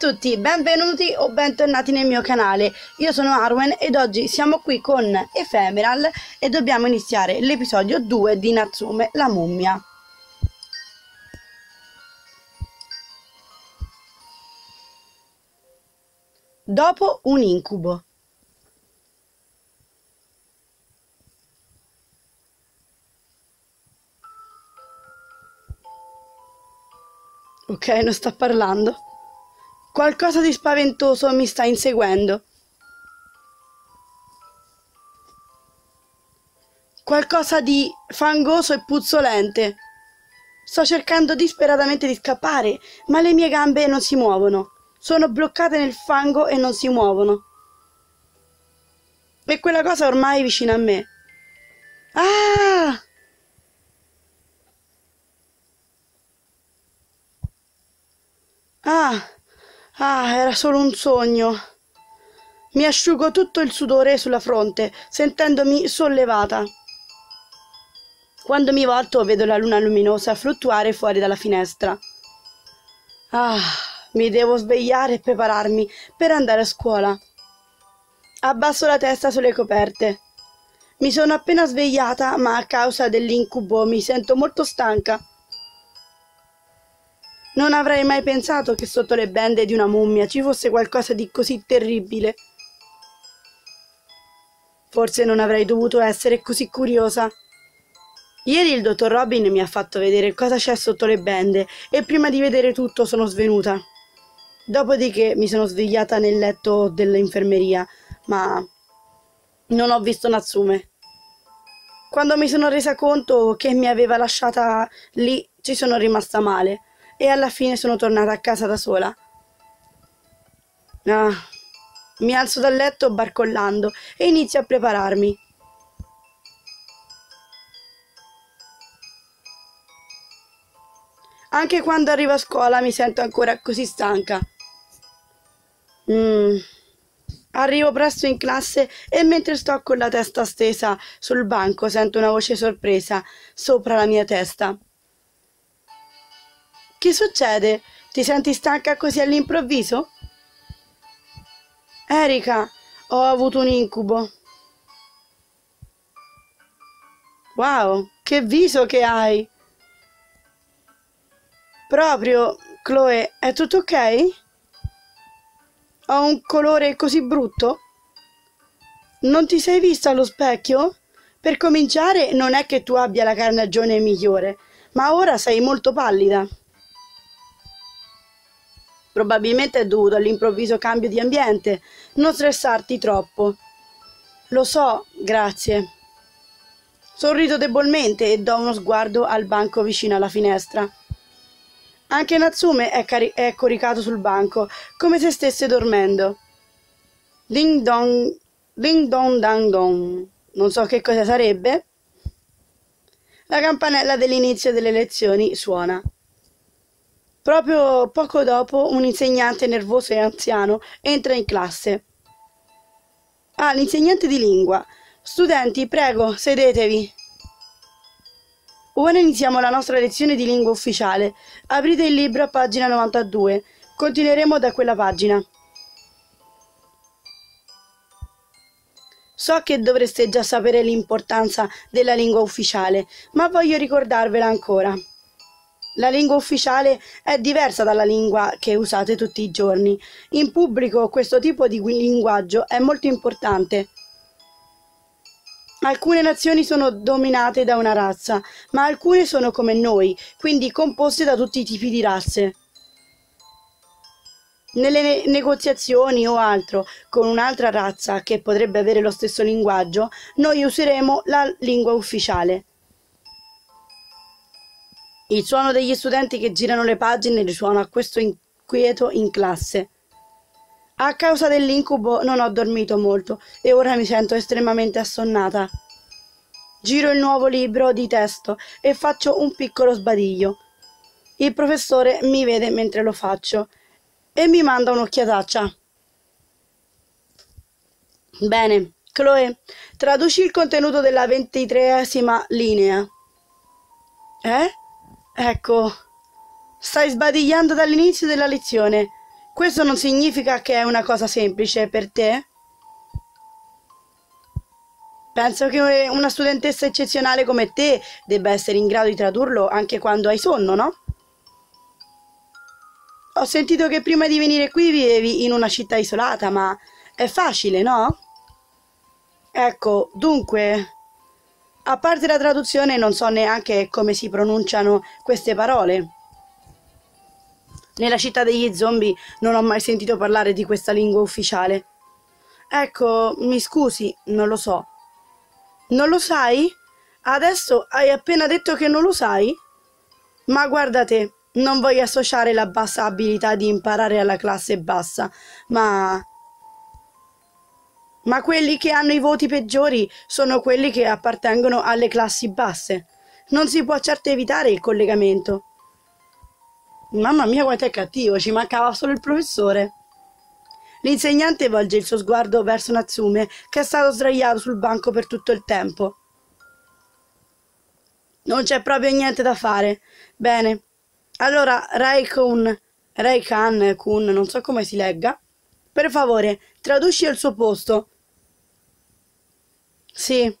Tutti, benvenuti o bentornati nel mio canale. Io sono Arwen ed oggi siamo qui con Ephemeral e dobbiamo iniziare l'episodio 2 di Natsume, la mummia. Dopo un incubo. Ok, non sta parlando. Qualcosa di spaventoso mi sta inseguendo. Qualcosa di fangoso e puzzolente. Sto cercando disperatamente di scappare, ma le mie gambe non si muovono. Sono bloccate nel fango e non si muovono. E quella cosa ormai è vicino a me. Ah! Ah, ah, era solo un sogno. Mi asciugo tutto il sudore sulla fronte, sentendomi sollevata. Quando mi volto vedo la luna luminosa fluttuare fuori dalla finestra. Ah, mi devo svegliare e prepararmi per andare a scuola. Abbasso la testa sulle coperte. Mi sono appena svegliata, ma a causa dell'incubo mi sento molto stanca. Non avrei mai pensato che sotto le bende di una mummia ci fosse qualcosa di così terribile. Forse non avrei dovuto essere così curiosa. Ieri il dottor Robin mi ha fatto vedere cosa c'è sotto le bende e prima di vedere tutto sono svenuta. Dopodiché mi sono svegliata nel letto dell'infermeria, ma non ho visto Natsume. Quando mi sono resa conto che mi aveva lasciata lì, ci sono rimasta male e alla fine sono tornata a casa da sola. Ah, mi alzo dal letto barcollando e inizio a prepararmi. Anche quando arrivo a scuola mi sento ancora così stanca. Mm. Arrivo presto in classe e mentre sto con la testa stesa sul banco sento una voce sorpresa sopra la mia testa. Che succede? Ti senti stanca così all'improvviso? Erika, ho avuto un incubo. Wow, che viso che hai! Proprio, Chloe, è tutto ok? Ho un colore così brutto? Non ti sei vista allo specchio? Per cominciare, non è che tu abbia la carnagione migliore, ma ora sei molto pallida. Probabilmente è dovuto all'improvviso cambio di ambiente. Non stressarti troppo. Lo so, grazie. Sorrido debolmente e do uno sguardo al banco vicino alla finestra. Anche Natsume è, è coricato sul banco, come se stesse dormendo. Ding dong, ding dong dang dong. Non so che cosa sarebbe. La campanella dell'inizio delle lezioni suona. Proprio poco dopo un insegnante nervoso e anziano entra in classe. Ah, l'insegnante di lingua. Studenti, prego, sedetevi. Ora iniziamo la nostra lezione di lingua ufficiale. Aprite il libro a pagina 92. Continueremo da quella pagina. So che dovreste già sapere l'importanza della lingua ufficiale, ma voglio ricordarvela ancora. La lingua ufficiale è diversa dalla lingua che usate tutti i giorni. In pubblico questo tipo di linguaggio è molto importante. Alcune nazioni sono dominate da una razza, ma alcune sono come noi, quindi composte da tutti i tipi di razze. Nelle ne negoziazioni o altro con un'altra razza che potrebbe avere lo stesso linguaggio, noi useremo la lingua ufficiale. Il suono degli studenti che girano le pagine risuona questo inquieto in classe. A causa dell'incubo non ho dormito molto e ora mi sento estremamente assonnata. Giro il nuovo libro di testo e faccio un piccolo sbadiglio. Il professore mi vede mentre lo faccio e mi manda un'occhiataccia. Bene, Chloe, traduci il contenuto della ventitreesima linea. Eh? Ecco, stai sbadigliando dall'inizio della lezione. Questo non significa che è una cosa semplice per te? Penso che una studentessa eccezionale come te debba essere in grado di tradurlo anche quando hai sonno, no? Ho sentito che prima di venire qui vivevi in una città isolata, ma è facile, no? Ecco, dunque, a parte la traduzione non so neanche come si pronunciano queste parole. Nella città degli zombie non ho mai sentito parlare di questa lingua ufficiale. Ecco, mi scusi, non lo so. Non lo sai? Adesso hai appena detto che non lo sai? Ma guarda te, non voglio associare la bassa abilità di imparare alla classe bassa, ma... Ma quelli che hanno i voti peggiori sono quelli che appartengono alle classi basse. Non si può certo evitare il collegamento. Mamma mia quanto è cattivo, ci mancava solo il professore. L'insegnante volge il suo sguardo verso Natsume, che è stato sdraiato sul banco per tutto il tempo. Non c'è proprio niente da fare. Bene. Allora, Raikun, Raikan Kun, non so come si legga. Per favore, traduci al suo posto. Sì.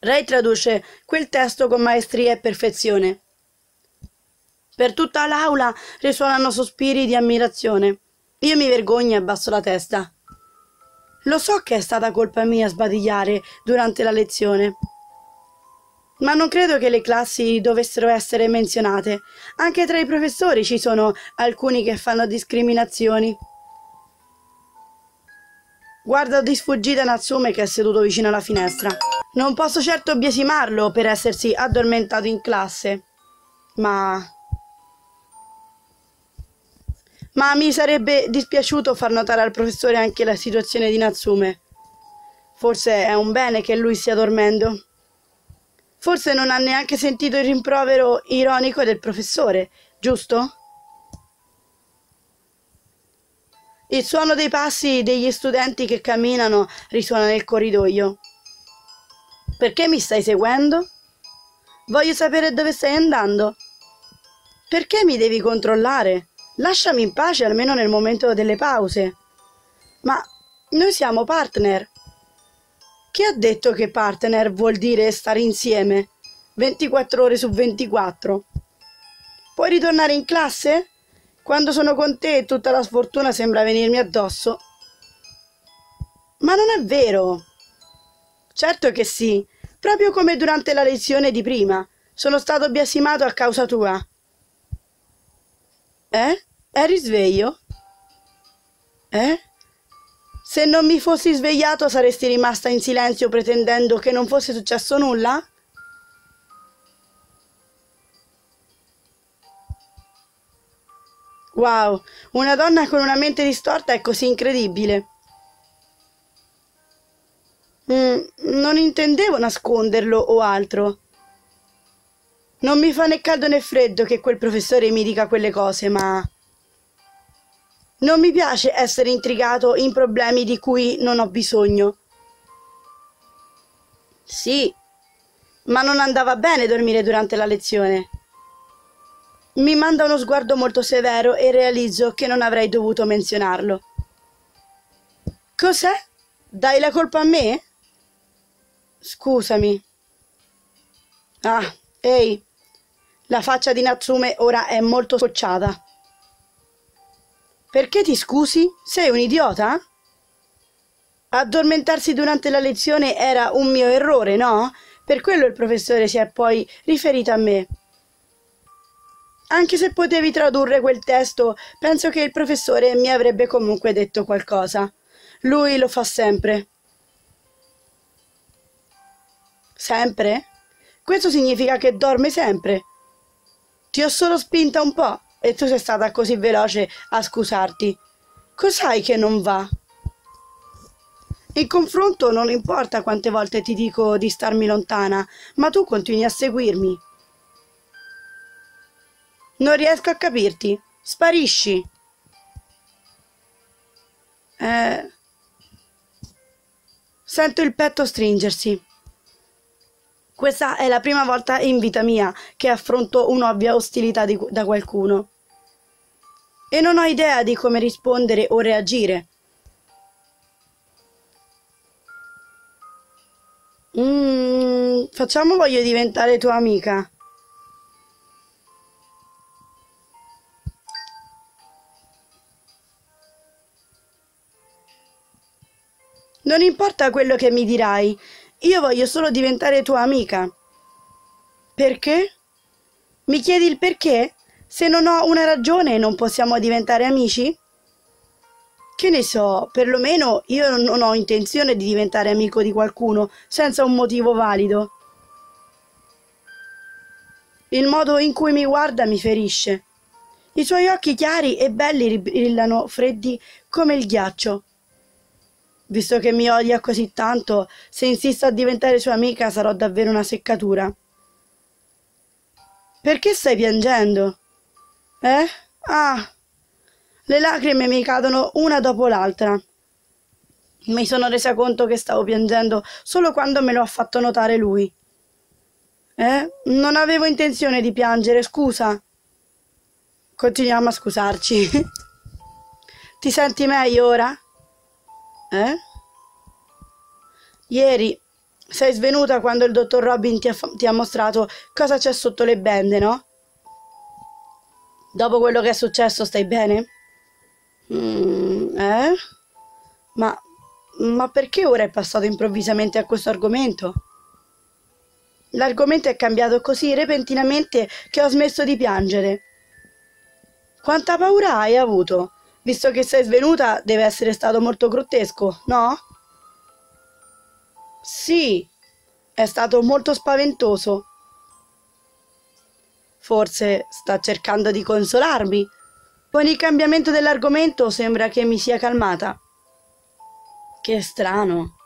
Ray traduce quel testo con maestria e perfezione. Per tutta l'aula risuonano sospiri di ammirazione. Io mi vergogno e abbasso la testa. Lo so che è stata colpa mia sbadigliare durante la lezione. Ma non credo che le classi dovessero essere menzionate. Anche tra i professori ci sono alcuni che fanno discriminazioni. Guarda di sfuggita Natsume che è seduto vicino alla finestra. Non posso certo biasimarlo per essersi addormentato in classe. Ma ma mi sarebbe dispiaciuto far notare al professore anche la situazione di Natsume. Forse è un bene che lui stia dormendo. Forse non ha neanche sentito il rimprovero ironico del professore, giusto? Il suono dei passi degli studenti che camminano risuona nel corridoio. Perché mi stai seguendo? Voglio sapere dove stai andando. Perché mi devi controllare? Lasciami in pace almeno nel momento delle pause. Ma noi siamo partner. Chi ha detto che partner vuol dire stare insieme 24 ore su 24? Puoi ritornare in classe? Quando sono con te tutta la sfortuna sembra venirmi addosso. Ma non è vero. Certo che sì, proprio come durante la lezione di prima. Sono stato biasimato a causa tua. Eh? Eri sveglio? Eh? Se non mi fossi svegliato saresti rimasta in silenzio pretendendo che non fosse successo nulla? Wow, una donna con una mente distorta è così incredibile. Mm, non intendevo nasconderlo o altro. Non mi fa né caldo né freddo che quel professore mi dica quelle cose, ma... Non mi piace essere intrigato in problemi di cui non ho bisogno. Sì, ma non andava bene dormire durante la lezione. Mi manda uno sguardo molto severo e realizzo che non avrei dovuto menzionarlo. Cos'è? Dai la colpa a me? Scusami. Ah, ehi, la faccia di Natsume ora è molto scocciata. Perché ti scusi? Sei un idiota? Addormentarsi durante la lezione era un mio errore, no? Per quello il professore si è poi riferito a me. Anche se potevi tradurre quel testo, penso che il professore mi avrebbe comunque detto qualcosa. Lui lo fa sempre. Sempre? Questo significa che dorme sempre. Ti ho solo spinta un po' e tu sei stata così veloce a scusarti. Cos'hai che non va? Il confronto non importa quante volte ti dico di starmi lontana, ma tu continui a seguirmi. Non riesco a capirti. Sparisci. Eh... Sento il petto stringersi. Questa è la prima volta in vita mia che affronto un'ovvia ostilità di, da qualcuno. e non ho idea di come rispondere o reagire. Mm, facciamo voglio diventare tua amica. Non importa quello che mi dirai, io voglio solo diventare tua amica. Perché? Mi chiedi il perché? Se non ho una ragione non possiamo diventare amici? Che ne so, perlomeno io non ho intenzione di diventare amico di qualcuno senza un motivo valido. Il modo in cui mi guarda mi ferisce. I suoi occhi chiari e belli brillano freddi come il ghiaccio. Visto che mi odia così tanto, se insisto a diventare sua amica sarò davvero una seccatura. Perché stai piangendo? Eh? Ah! Le lacrime mi cadono una dopo l'altra. Mi sono resa conto che stavo piangendo solo quando me lo ha fatto notare lui. Eh? Non avevo intenzione di piangere, scusa. Continuiamo a scusarci. Ti senti meglio ora? Eh? Ieri sei svenuta quando il dottor Robin ti ha, ti ha mostrato cosa c'è sotto le bende, no? Dopo quello che è successo stai bene? Mm, eh? Ma, ma perché ora è passato improvvisamente a questo argomento? L'argomento è cambiato così repentinamente che ho smesso di piangere. Quanta paura hai avuto? Visto che sei svenuta, deve essere stato molto grottesco, no? Sì, è stato molto spaventoso. Forse sta cercando di consolarmi. Con il cambiamento dell'argomento sembra che mi sia calmata. Che strano.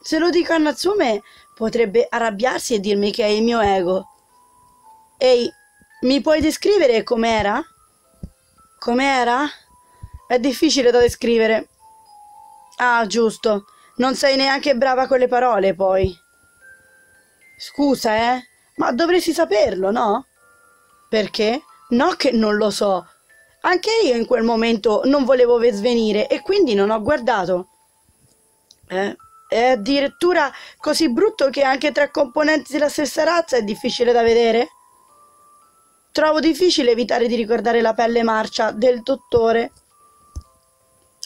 Se lo dico a Natsume potrebbe arrabbiarsi e dirmi che è il mio ego. Ehi, mi puoi descrivere com'era? Com'era? È difficile da descrivere. Ah, giusto. Non sei neanche brava con le parole, poi. Scusa, eh? Ma dovresti saperlo, no? Perché? No che non lo so. Anche io in quel momento non volevo svenire e quindi non ho guardato. Eh, è addirittura così brutto che anche tra componenti della stessa razza è difficile da vedere? Trovo difficile evitare di ricordare la pelle marcia del dottore.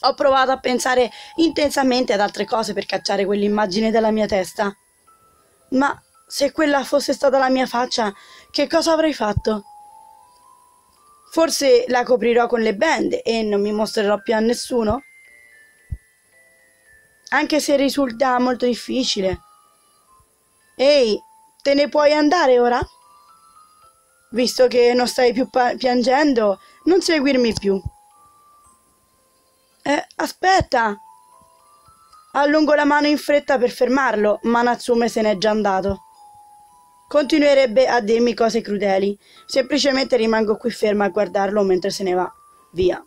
Ho provato a pensare intensamente ad altre cose per cacciare quell'immagine dalla mia testa. Ma se quella fosse stata la mia faccia, che cosa avrei fatto? Forse la coprirò con le bende e non mi mostrerò più a nessuno? Anche se risulta molto difficile. Ehi, te ne puoi andare ora? Visto che non stai più piangendo, non seguirmi più. Eh, aspetta! Allungo la mano in fretta per fermarlo, ma Natsume se n'è già andato. Continuerebbe a dirmi cose crudeli. Semplicemente rimango qui ferma a guardarlo mentre se ne va. Via.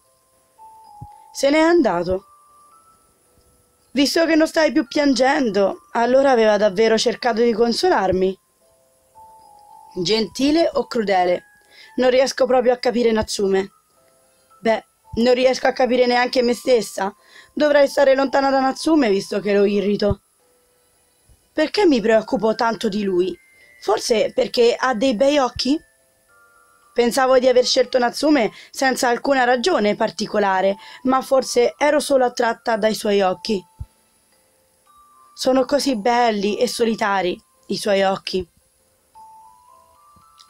Se n'è andato. Visto che non stai più piangendo, allora aveva davvero cercato di consolarmi. Gentile o crudele? Non riesco proprio a capire Natsume. Beh, non riesco a capire neanche me stessa. Dovrei stare lontana da Natsume visto che lo irrito. Perché mi preoccupo tanto di lui? Forse perché ha dei bei occhi? Pensavo di aver scelto Natsume senza alcuna ragione particolare, ma forse ero solo attratta dai suoi occhi. Sono così belli e solitari i suoi occhi.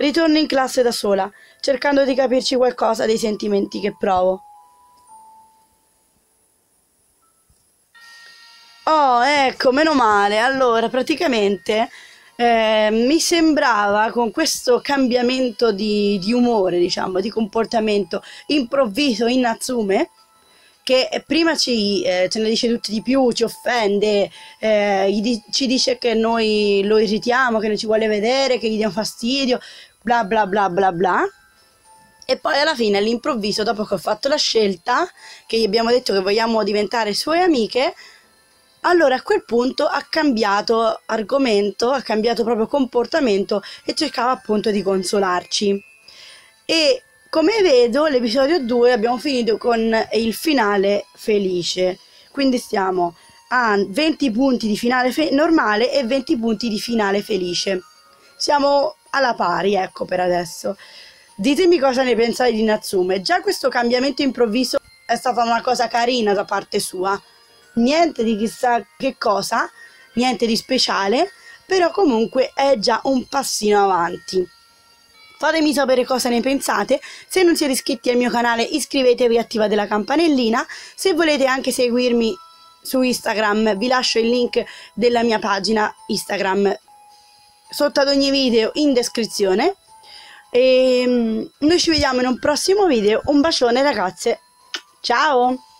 Ritorno in classe da sola, cercando di capirci qualcosa dei sentimenti che provo. Oh, ecco, meno male. Allora, praticamente eh, mi sembrava con questo cambiamento di, di, umore, diciamo, di comportamento improvviso in Natsume, che prima ci, eh, ce ne dice tutti di più, ci offende, eh, ci dice che noi lo irritiamo, che non ci vuole vedere, che gli diamo fastidio, bla bla bla bla bla. E poi alla fine, all'improvviso, dopo che ho fatto la scelta, che gli abbiamo detto che vogliamo diventare sue amiche, allora a quel punto ha cambiato argomento, ha cambiato proprio comportamento e cercava appunto di consolarci. E come vedo l'episodio 2 abbiamo finito con il finale felice quindi stiamo a 20 punti di finale fe- normale e 20 punti di finale felice siamo alla pari ecco per adesso. Ditemi cosa ne pensate di Natsume. Già questo cambiamento improvviso è stata una cosa carina da parte sua. Niente di chissà che cosa niente di speciale però comunque è già un passino avanti. Fatemi sapere cosa ne pensate, se non siete iscritti al mio canale iscrivetevi e attivate la campanellina, se volete anche seguirmi su Instagram vi lascio il link della mia pagina Instagram sotto ad ogni video in descrizione. E mm, noi ci vediamo in un prossimo video, un bacione ragazze, ciao!